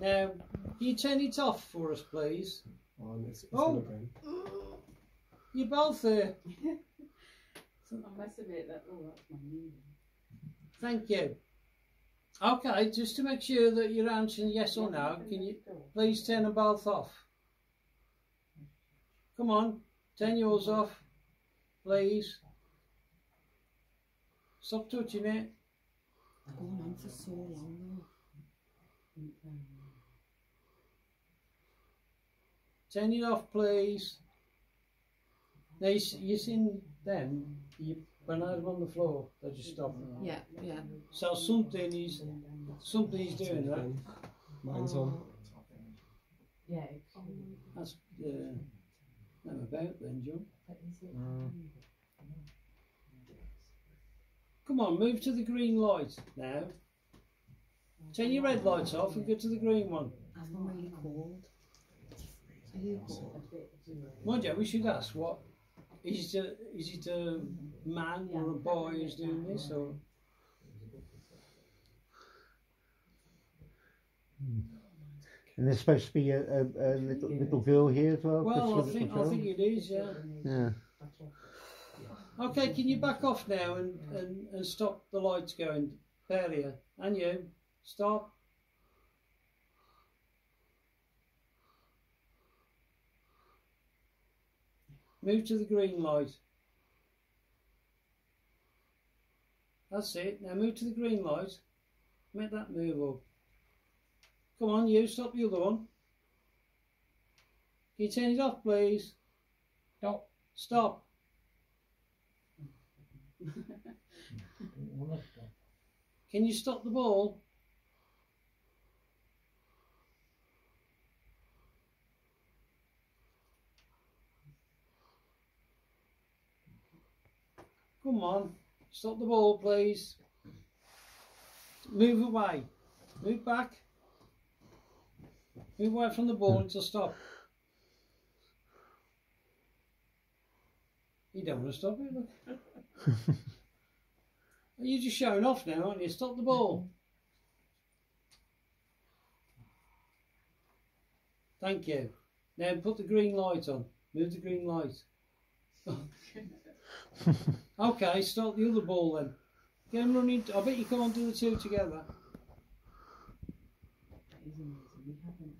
Now, can you turn it off for us, please? Oh, it's, it's Oh. on again. You're both there. I must admit that. Oh, that's my knee. Thank you. Okay, just to make sure that you're answering yes or no, can you please turn them both off? Come on, turn yours off, please. Stop touching it. Going on for so long Turn it off, please. Now, you, you seen them, you, when I was on the floor, they just stopped. Yeah, yeah. So something is, something is doing that. Again. Mine's on. Yeah. That's, uh, them about then, John. Mm. Come on, move to the green light now. Turn your red lights off and go to the green one. I'm really cold. Are you cold? Mind you, we should ask what is it? A, is it a man or a boy who's doing this, or And there's supposed to be a, a, a little little girl here as well. well, I think I think it is. Yeah. Yeah. Okay, can you back off now and, and, and stop the lights going? Peria, and you, stop. Move to the green light. That's it. Now move to the green light. Make that move up. Come on, you, stop the other one. Can you turn it off, please? Stop. Stop. Can you stop the ball? Come on, stop the ball, please. Move away. Move back. Move away from the ball until stop. You don't want to stop it, look. You're just showing off now, aren't you? Stop the ball. Thank you. Now put the green light on. Move the green light. okay, stop the other ball then. Get him running. I bet you can't do the two together. That is amazing.